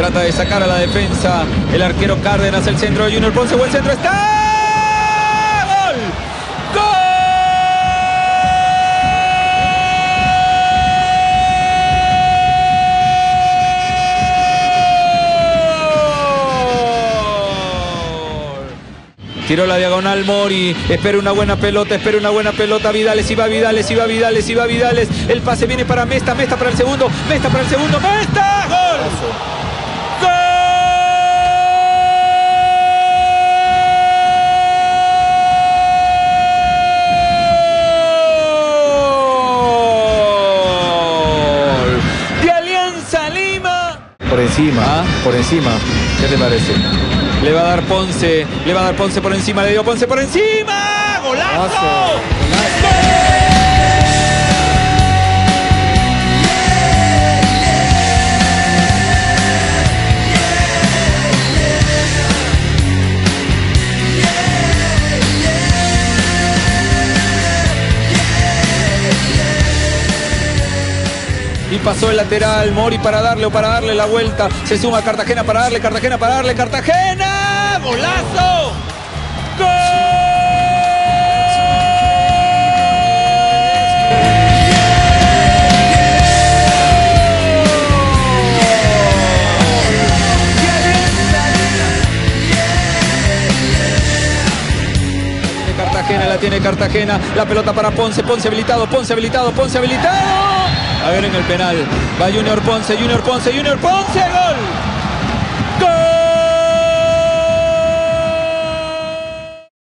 Trata de sacar a la defensa el arquero Cárdenas, el centro de Junior Ponce, buen centro está. Tiró la diagonal Mori, espera una buena pelota, espera una buena pelota, Vidales, iba Vidales, iba Vidales, iba Vidales, el pase viene para Mesta, Mesta para el segundo, Mesta para el segundo, Mesta. ¡Gol! Por encima, Ah. por encima. ¿Qué te parece? Le va a dar Ponce, le va a dar Ponce por encima, le dio Ponce por encima. ¡Golazo! Y pasó el lateral, Mori para darle o para darle la vuelta. Se suma Cartagena para darle, Cartagena para darle, Cartagena. ¡Golazo! La tiene Cartagena, la pelota para Ponce, Ponce habilitado, Ponce habilitado, Ponce habilitado. A ver en el penal, va Junior Ponce, Junior Ponce, Junior Ponce, gol.